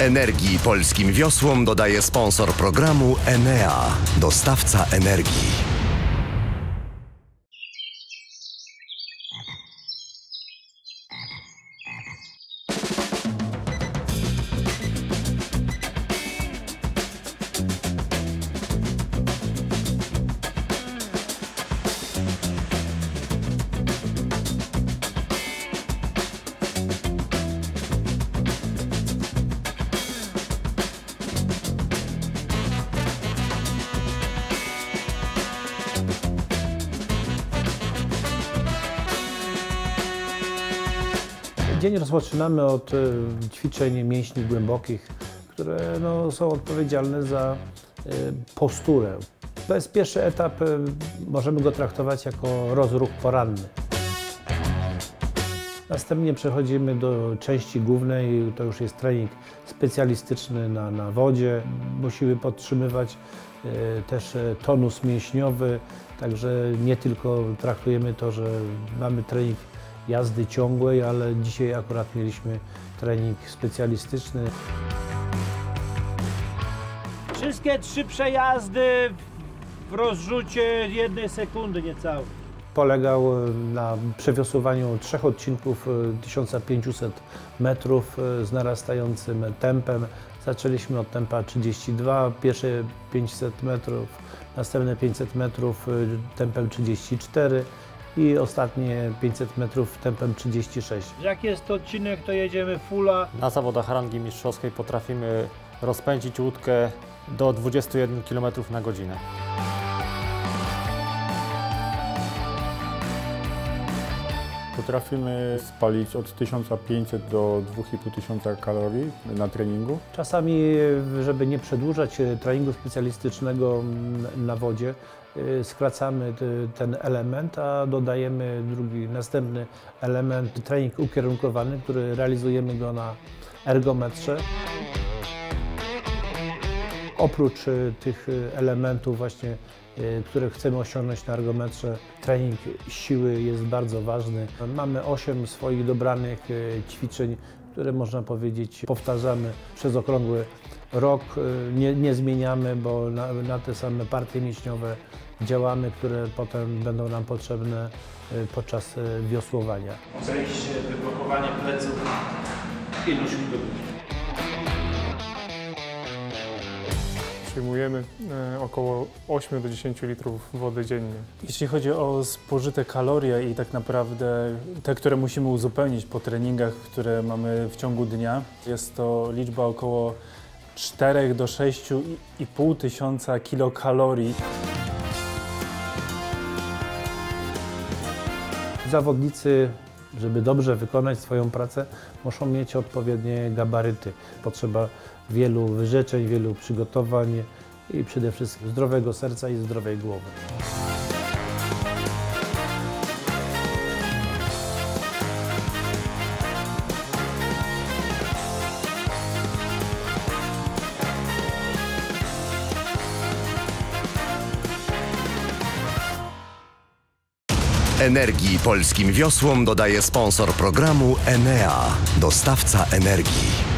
Energii polskim wiosłom dodaje sponsor programu Enea, dostawca energii. Dzień rozpoczynamy od e, ćwiczeń mięśni głębokich, które no, są odpowiedzialne za e, posturę. To jest pierwszy etap, e, możemy go traktować jako rozruch poranny. Następnie przechodzimy do części głównej, to już jest trening specjalistyczny na, na wodzie. Musimy podtrzymywać też tonus mięśniowy, także nie tylko traktujemy to, że mamy trening jazdy ciągłej, ale dzisiaj akurat mieliśmy trening specjalistyczny. Wszystkie trzy przejazdy w rozrzucie jednej sekundy niecałej. Polegał na przewiosłowaniu trzech odcinków 1500 metrów z narastającym tempem. Zaczęliśmy od tempa 32, pierwsze 500 metrów, następne 500 metrów tempem 34 i ostatnie 500 metrów tempem 36. Jak jest to odcinek, to jedziemy fulla. Na zawodach rangi mistrzowskiej potrafimy rozpędzić łódkę do 21 km na godzinę. Potrafimy spalić od 1500 do 2500 kalorii na treningu. Czasami, żeby nie przedłużać treningu specjalistycznego na wodzie, Y, skracamy ten element, a dodajemy drugi, następny element, trening ukierunkowany, który realizujemy go na ergometrze. Oprócz y, tych y, elementów właśnie, które chcemy osiągnąć na ergometrze, trening siły jest bardzo ważny. Mamy 8 swoich dobranych ćwiczeń, które można powiedzieć powtarzamy przez okrągły rok. Nie, nie zmieniamy, bo na, na te same partie mięśniowe działamy, które potem będą nam potrzebne podczas wiosłowania. Zejście, wyblokowanie pleców, ilość minut. Przyjmujemy e, około 8 do 10 litrów wody dziennie. Jeśli chodzi o spożyte kalorie i tak naprawdę te, które musimy uzupełnić po treningach, które mamy w ciągu dnia, jest to liczba około 4 do 6,5 tysiąca kilokalorii. Zawodnicy, żeby dobrze wykonać swoją pracę, muszą mieć odpowiednie gabaryty. Potrzeba wielu wyrzeczeń, wielu przygotowań i przede wszystkim zdrowego serca i zdrowej głowy. Energii polskim wiosłom dodaje sponsor programu Enea, dostawca energii.